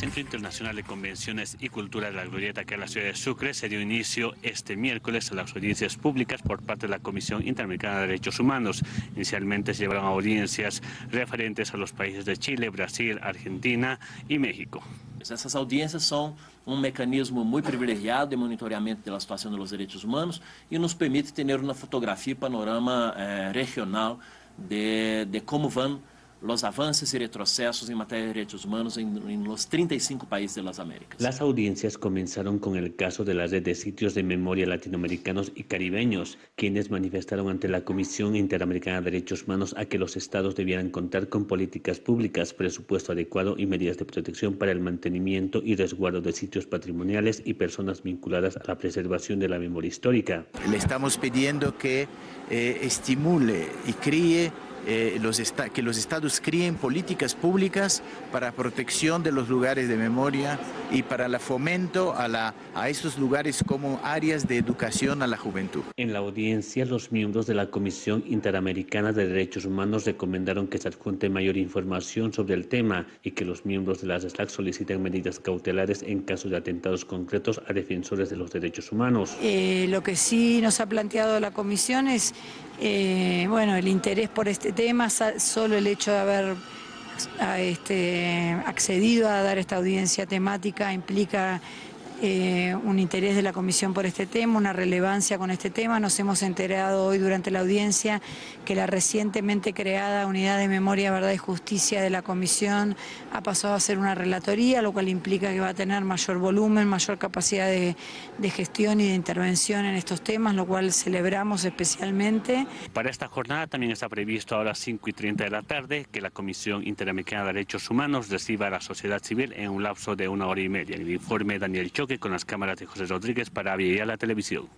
Centro Internacional de Convenciones y Cultura de la Glorieta, que es la ciudad de Sucre, se dio inicio este miércoles a las audiencias públicas por parte de la Comisión Interamericana de Derechos Humanos. Inicialmente se llevaron audiencias referentes a los países de Chile, Brasil, Argentina y México. Essas audiências são um mecanismo muito privilegiado de monitoramento da situação dos direitos humanos e nos permite ter uma fotografia, panorama eh, regional de, de como vão los avances y retrocesos en materia de derechos humanos en, los 35 países de las Américas. Las audiencias comenzaron con el caso de la red de sitios de memoria latinoamericanos y caribeños, quienes manifestaron ante la Comisión Interamericana de Derechos Humanos a que los estados debieran contar con políticas públicas, presupuesto adecuado y medidas de protección para el mantenimiento y resguardo de sitios patrimoniales y personas vinculadas a la preservación de la memoria histórica. Le estamos pidiendo que eh, estimule y críe eh, que los estados críen políticas públicas para protección de los lugares de memoria y para el fomento a, la, a estos lugares como áreas de educación a la juventud. En la audiencia, los miembros de la Comisión Interamericana de Derechos Humanos recomendaron que se adjunte mayor información sobre el tema y que los miembros de las SLAC soliciten medidas cautelares en caso de atentados concretos a defensores de los derechos humanos. Eh, lo que sí nos ha planteado la Comisión es eh, bueno, el interés por este tema, solo el hecho de haber este, accedido a dar esta audiencia temática implica eh, un interés de la Comisión por este tema, una relevancia con este tema. Nos hemos enterado hoy durante la audiencia que la recientemente creada Unidad de Memoria, Verdad y Justicia de la Comisión ha pasado a ser una relatoría, lo cual implica que va a tener mayor volumen, mayor capacidad de, gestión y de intervención en estos temas, lo cual celebramos especialmente. Para esta jornada también está previsto ahora 5 y 30 de la tarde que la Comisión Interamericana de Derechos Humanos reciba a la sociedad civil en un lapso de una hora y media. El informe Daniel Con las cámaras de José Rodríguez para Vía la Televisión.